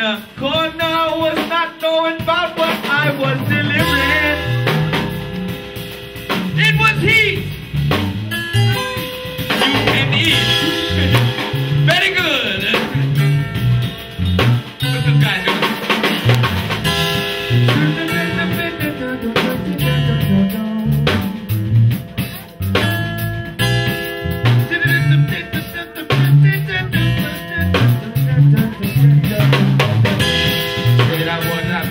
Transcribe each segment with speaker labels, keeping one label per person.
Speaker 1: The corner was not knowing about what I was delivering.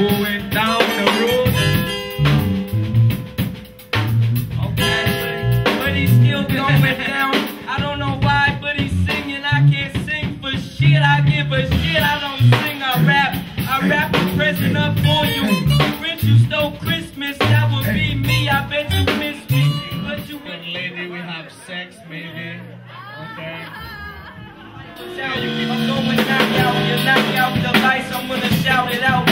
Speaker 1: Going down the road.
Speaker 2: Okay, but he's still going down. I don't know why, but he's singing. I can't sing for shit. I give a shit. I don't sing. I rap. I rap a present up for you. Grinch, you stole Christmas. That would be me. I bet you miss me, but you
Speaker 1: Good lady, we have sex maybe. Okay.
Speaker 2: shout. I'm going knock out. You knock out the lights. I'm gonna shout it out.